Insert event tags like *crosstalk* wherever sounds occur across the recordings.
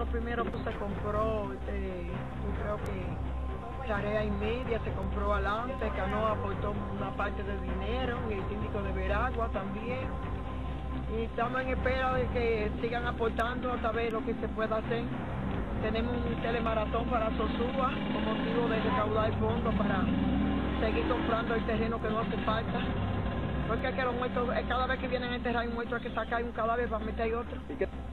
lo primero que se compró, este, yo creo que tarea y media se compró adelante, Canoa aportó una parte del dinero y el síndico de Veragua también. Y estamos en espera de que sigan aportando a saber lo que se pueda hacer. Tenemos un telemaratón para Sosúa con motivo de recaudar fondos para seguir comprando el terreno que no hace falta. Porque es que los muertos, eh, cada vez que vienen a enterrar un muerto hay que sacar un cadáver para meter otro.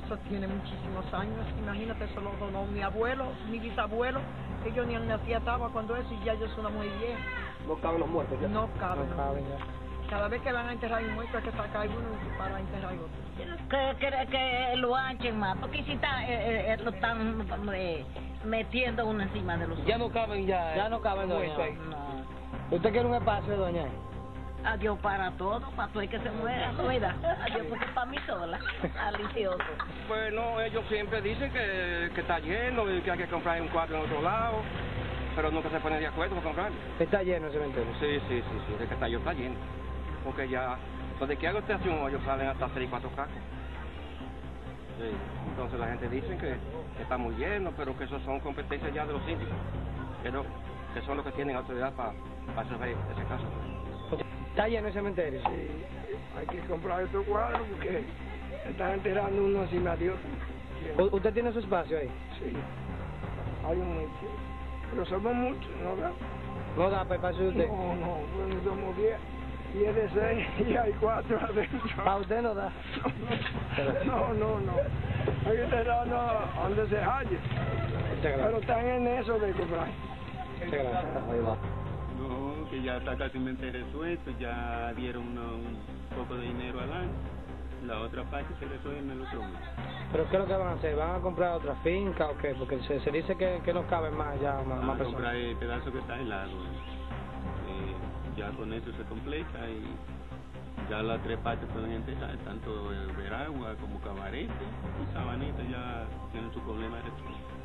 Eso tiene muchísimos años. Imagínate, eso lo donó mi abuelo, mi bisabuelo. Ellos ni han nacido estaba cuando eso y ya yo soy una muy vieja. No caben los muertos ya. No caben. No caben ya. Cada vez que van a enterrar un muerto hay que sacar uno para enterrar otro. que, que, que lo anchen más, porque si está, eh, eh, lo están eh, metiendo uno encima de los Ya no caben ya. Ya no caben, muertos ahí. No. ¿Usted quiere un espacio, doña? Adiós para todo, para todo el que se muera, *laughs* ¿no verdad? Adiós porque para mí sola, *laughs* alicioso. Bueno, ellos siempre dicen que, que está lleno y que hay que comprar un cuadro en otro lado, pero nunca se ponen de acuerdo para comprarlo. Está lleno el cementerio. Sí, sí, sí, sí, de que está, yo está lleno. Porque ya, donde que haga usted hace un hoyo salen hasta seis y cuatro cacos. Sí, entonces la gente dice que, que está muy lleno, pero que eso son competencias ya de los síndicos, pero que son los que tienen autoridad para resolver ese caso. Está lleno el cementerio. Hay que comprar estos cuadros porque están enterrando uno encima de otro. U- ¿Usted tiene su espacio ahí? Sí, hay un mucho. Pero somos muchos, ¿no? da? No da para el espacio de usted. No, no, bueno, somos diez. Diez de seis *laughs* y hay cuatro adentro. Para usted no da. No, no, no. Hay que enterrarnos donde se halle. Pero están en eso de comprar. Muchas gracias. Ahí va. No, que ya está casi resuelto, ya dieron una- un poco de dinero al año. La otra parte se resuelve en el otro mes. ¿Pero qué es lo que van a hacer? ¿Van a comprar otra finca o qué? Porque se, se dice que, que no caben más ya, más, más a personas. comprar el pedazo que está helado. Eh, ya con eso se completa y ya las tres partes pueden empezar, tanto el Veragua como Cabarete y Sabanita ya tienen su problema resuelto.